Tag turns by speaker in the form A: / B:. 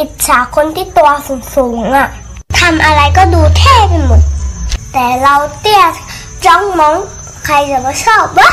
A: อิจฉาคนที่ตัวสูงๆอะทำอะไรก็ดูเท่ไปหมด แต่เราเตี้ยจ้องมองใครจะมาชอบวะ